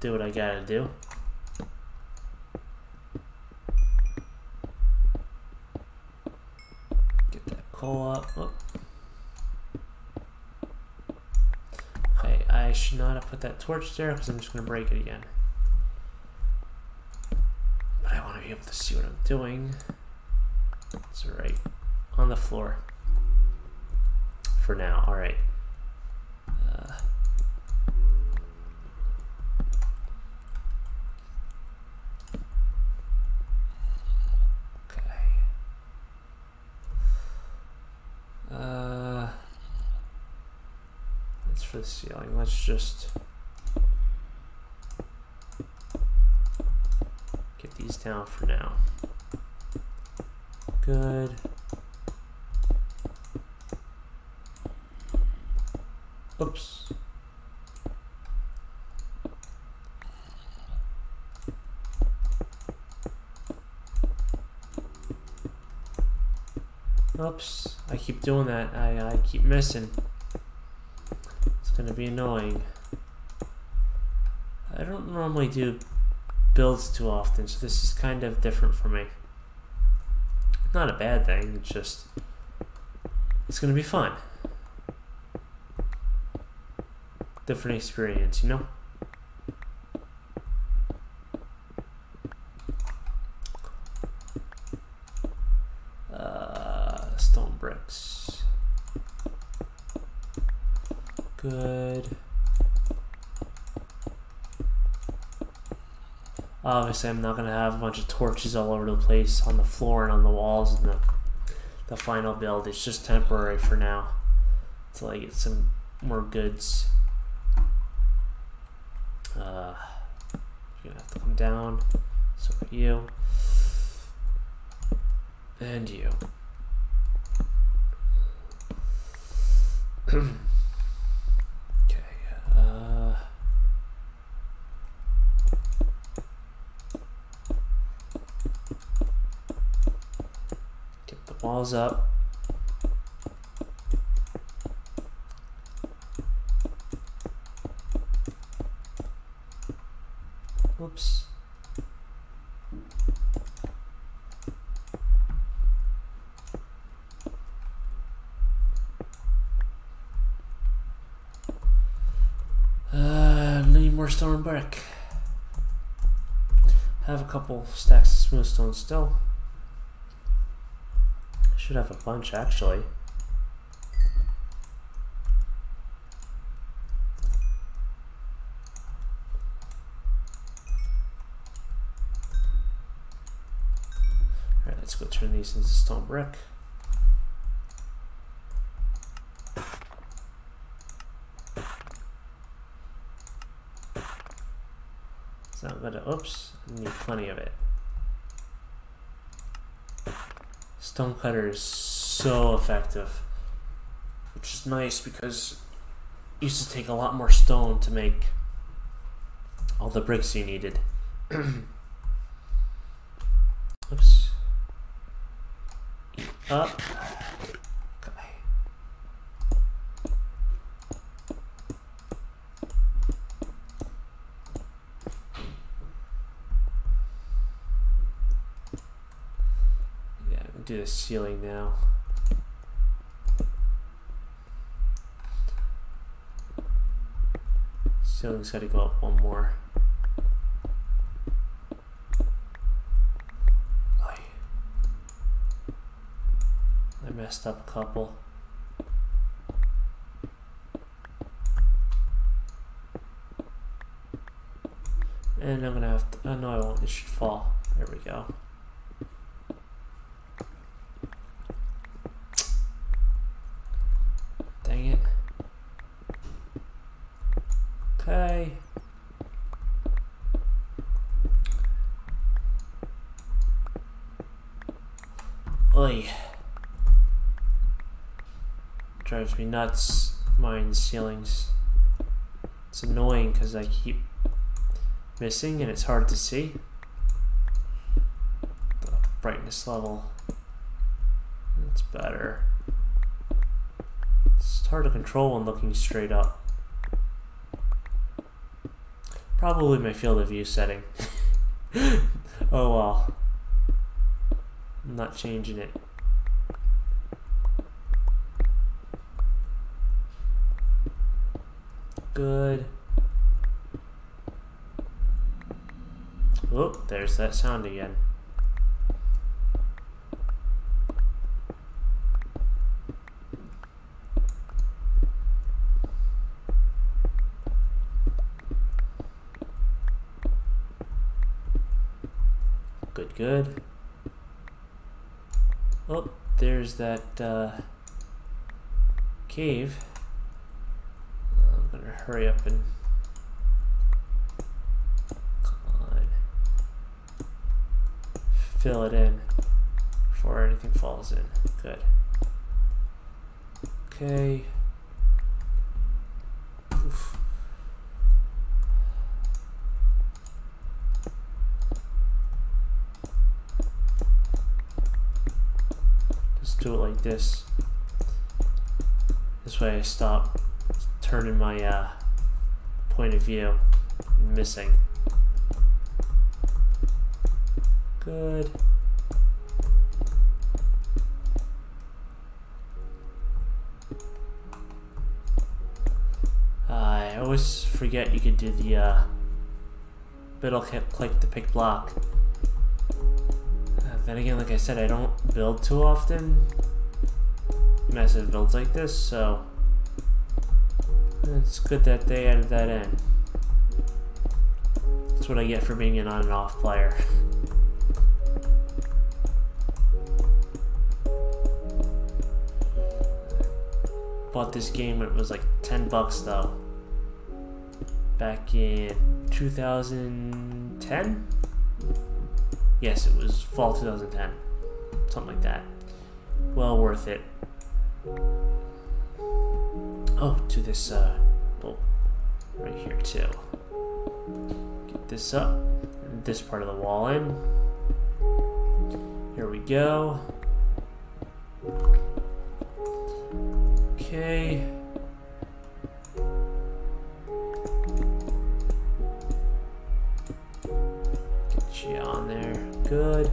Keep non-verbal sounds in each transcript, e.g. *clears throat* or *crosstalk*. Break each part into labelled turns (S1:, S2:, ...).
S1: do what I gotta do. Get that coal up. Oh. Okay, I should not have put that torch there because I'm just to break it again. But I want to be able to see what I'm doing. It's right on the floor for now. All right. Uh, okay. Uh, that's for the ceiling. Let's just get these down for now. Good. Oops. Oops, I keep doing that. I, I keep missing. Gonna be annoying. I don't normally do builds too often, so this is kind of different for me. Not a bad thing, it's just, it's gonna be fun. Different experience, you know? Uh, stone bricks. Good. Obviously, I'm not going to have a bunch of torches all over the place on the floor and on the walls in the, the final build. It's just temporary for now until I get some more goods. Uh, you're going to have to come down. So you. And you. *clears throat* okay. Uh, get the walls up. Oops. Uh, need more stone brick. Have a couple stacks of smooth stone still. Should have a bunch actually. Alright, let's go turn these into stone brick. It's not gonna, oops, need plenty of it. Stonecutter is so effective, which is nice because it used to take a lot more stone to make all the bricks you needed. *clears throat* oops. Up. The ceiling now. Ceiling's gotta go up one more. I messed up a couple. And I'm gonna have to, oh no I won't, it should fall. There we go. Dang it. Okay. Oy. Drives me nuts, mine ceilings. It's annoying because I keep missing and it's hard to see. The brightness level. It's better. It's hard to control when looking straight up. Probably my field of view setting. *laughs* oh well. I'm not changing it. Good. Oh, there's that sound again. Good, good. Oh, there's that uh, cave. I'm gonna hurry up and fill it in before anything falls in. Good. Okay. Oof. Just do it like this. This way I stop turning my uh, point of view missing. Good. I always forget you could do the uh, middle click to pick block. Then again, like I said, I don't build too often. Massive builds like this, so it's good that they added that in. That's what I get for being an on and off player. *laughs* bought this game it was like 10 bucks though. Back in 2010? Yes, it was fall 2010. Something like that. Well worth it. Oh, to this, uh, well, right here too. Get this up, this part of the wall in. Here we go. Okay. Get you on there. Good.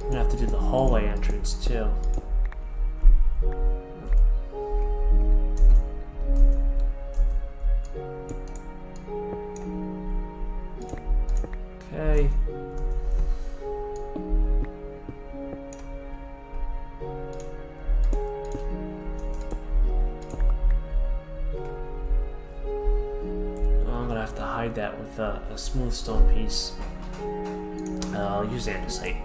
S1: I'm gonna have to do the hallway entrance too. That with a, a smooth stone piece. Uh, I'll use andesite.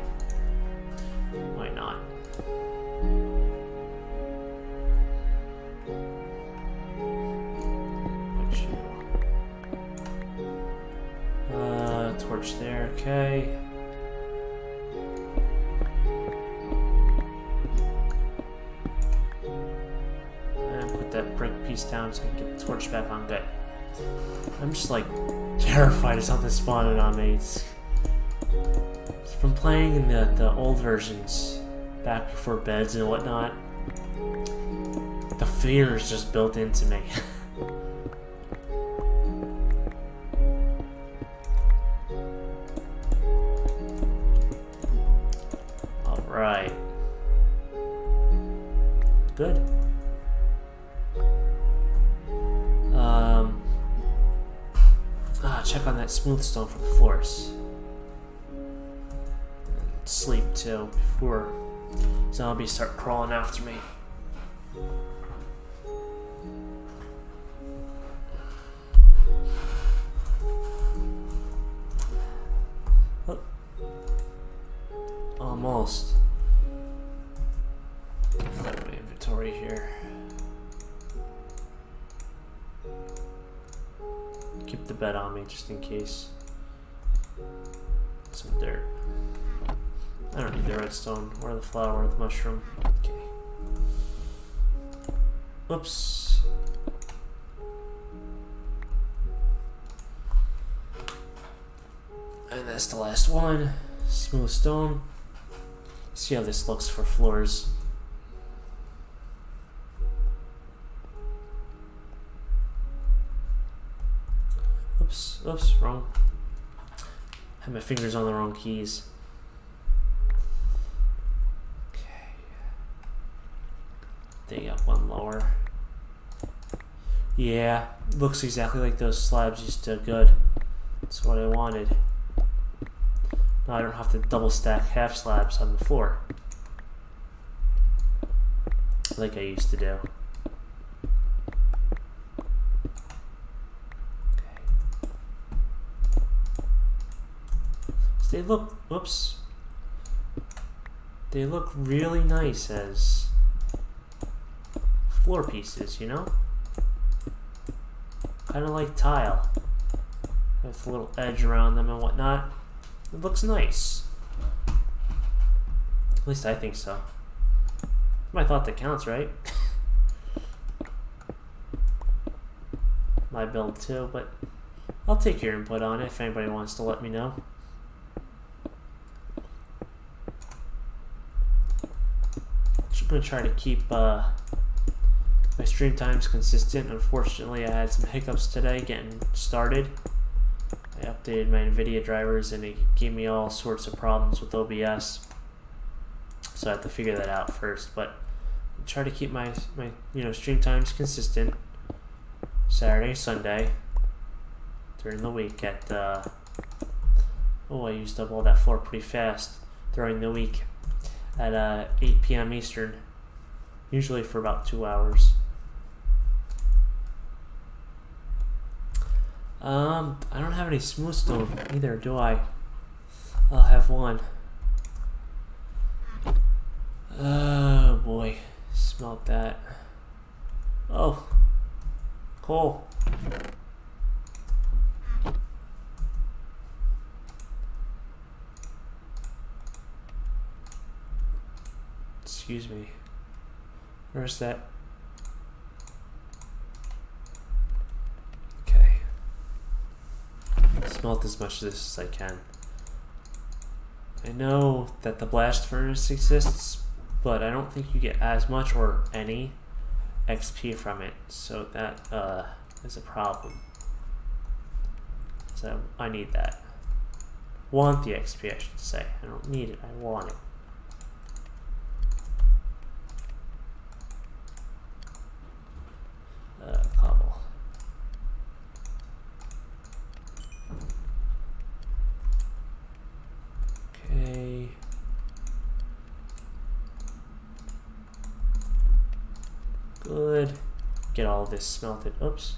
S1: I'm just like terrified of something spawning on me. It's, from playing in the, the old versions back before beds and whatnot. The fear is just built into me. *laughs* Ah, check on that smooth stone for the force. And sleep too before zombies start crawling after me. The bed on me just in case. Some dirt. I don't need the redstone or the flower or the mushroom. Okay. Whoops. And that's the last one. Smooth stone. See how this looks for floors. Oops, oops, wrong. Had my fingers on the wrong keys. Okay. Dig up one lower. Yeah, looks exactly like those slabs used to. Good. That's what I wanted. Now I don't have to double stack half slabs on the floor. Like I used to do. They look, whoops, they look really nice as floor pieces, you know? Kind of like tile. With a little edge around them and whatnot. It looks nice. At least I think so. My thought that counts, right? *laughs* My build too, but I'll take your input on it if anybody wants to let me know. Going to try to keep uh, my stream times consistent. Unfortunately, I had some hiccups today getting started. I updated my NVIDIA drivers and it gave me all sorts of problems with OBS. So I have to figure that out first. But I try to keep my, my you know stream times consistent. Saturday, Sunday, during the week at uh, oh I used up all that floor pretty fast during the week at uh, 8 p.m. Eastern, usually for about two hours. Um, I don't have any smooth stone either, do I? I'll have one. Oh boy, smelt that. Oh, coal. Excuse me. Where's that? Okay. Smelt as much of this as I can. I know that the blast furnace exists, but I don't think you get as much or any XP from it, so that uh, is a problem. So I need that. Want the XP, I should say. I don't need it, I want it. uh, cobble. Okay. Good. This smelted. Oops.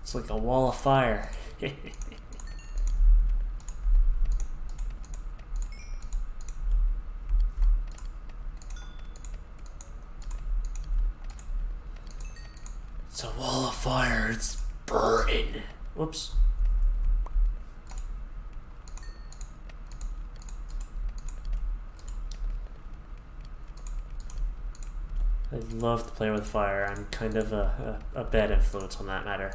S1: It's like a wall of fire. *laughs* it's a wall of fire. It's burning. Whoops. I love to play with fire. I'm kind of a, a, a bad influence on that matter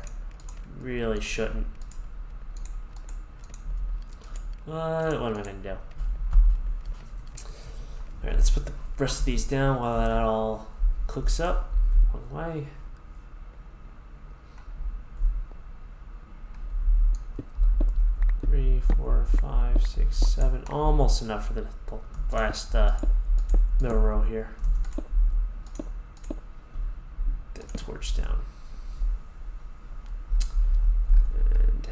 S1: really shouldn't. What, what am I going to do? Alright, let's put the rest of these down while that all cooks up. One way. Three, four, five, six, seven. Almost enough for the, last uh, middle row here. Get the torch down. And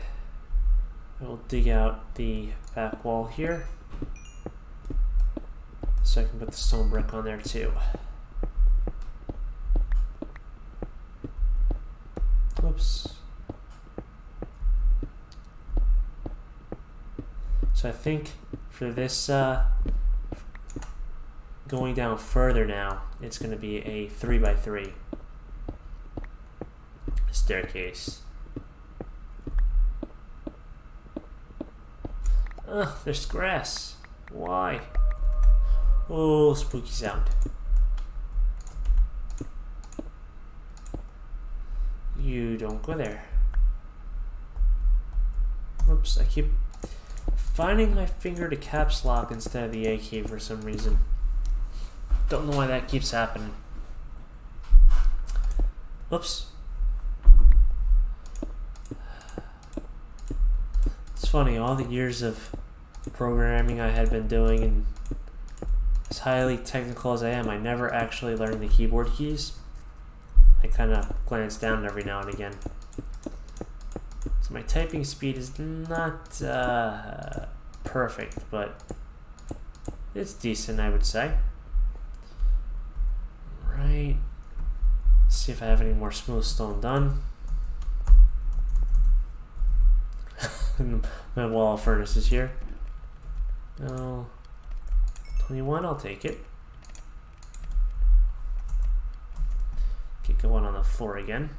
S1: I will dig out the back wall here so I can put the stone brick on there too. Whoops. So I think for this uh, going down further now, it's going to be a 3 by 3 staircase. Ugh, there's grass. Why? Oh, spooky sound. You don't go there. Oops, I keep finding my finger to caps lock instead of the A key for some reason. Don't know why that keeps happening. Oops. It's funny, all the years of programming I had been doing and as highly technical as I am, I never actually learned the keyboard keys. I kind of glance down every now and again. My typing speed is not uh, perfect, but it's decent, I would say. Right. See if I have any more smooth stone done. *laughs* my wall furnace is here. No. 21, I'll take it. Get going on the floor again.